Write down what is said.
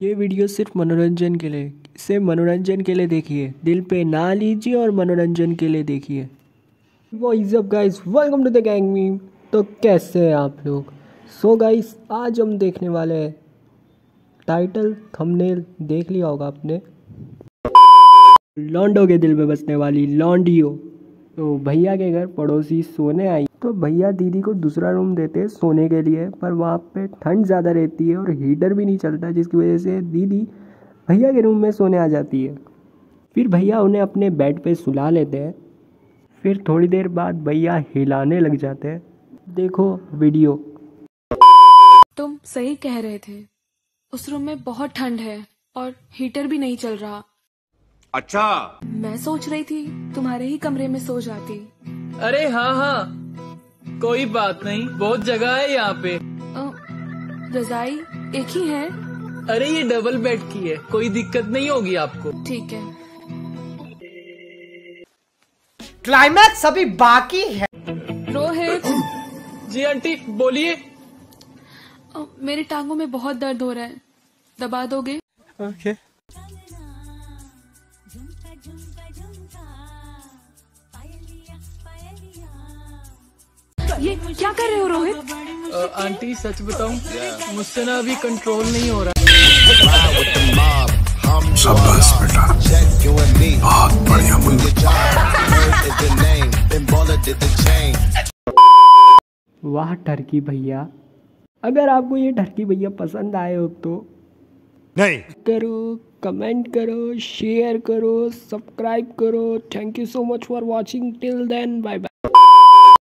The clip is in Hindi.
ये वीडियो सिर्फ़ मनोरंजन के लिए, इसे मनोरंजन के लिए देखिए। दिल पे ना लीजिए और मनोरंजन के लिए देखिए। What's up guys welcome to the gang meme तो कैसे हैं आप लोग? सो so गाइस आज हम देखने वाले हैं टाइटल थंबनेल देख लिया होगा आपने। लॉन्डो के दिल में बसने वाली लॉन्डियो। तो भैया के घर पड़ोसी सोने आई। तो भैया दीदी को दूसरा रूम देते हैं सोने के लिए, पर वहाँ पे ठंड ज़्यादा रहती है और हीटर भी नहीं चलता, जिसकी वजह से दीदी भैया के रूम में सोने आ जाती है। फिर भैया उन्हें अपने बेड पे सुला लेते हैं। फिर थोड़ी देर बाद भैया हिलाने लग जाते हैं। देखो वीडियो तुम सही कह रहे थे। उस रूम में बहुत ठंड है और हीटर भी नहीं चल रहा। अच्छा। मैं सोच रही थी तुम्हारे ही कमरे में सो जाती। अरे हाँ हाँ। कोई बात नहीं बहुत जगह है यहाँ पे। रजाई एक ही है? अरे ये डबल बेड की है कोई दिक्कत नहीं होगी आपको। ठीक है। क्लाइमैक्स अभी बाकी है। रोहित। जी आंटी बोलिए। मेरी टांगों में बहुत दर्द हो रहा है। दबा दोगे? ओके। ये क्या कर रहे हो रोहित? आंटी सच बताऊँ मुझसे ना अभी कंट्रोल नहीं हो रहा। शाबाश बेटा। बहुत बढ़िया वाह टर्की भैया। अगर आपको ये टर्की भैया पसंद आए हो तो नहीं। करो कमेंट करो शेयर करो सब्सक्राइब करो. Thank you so much for watching till then bye bye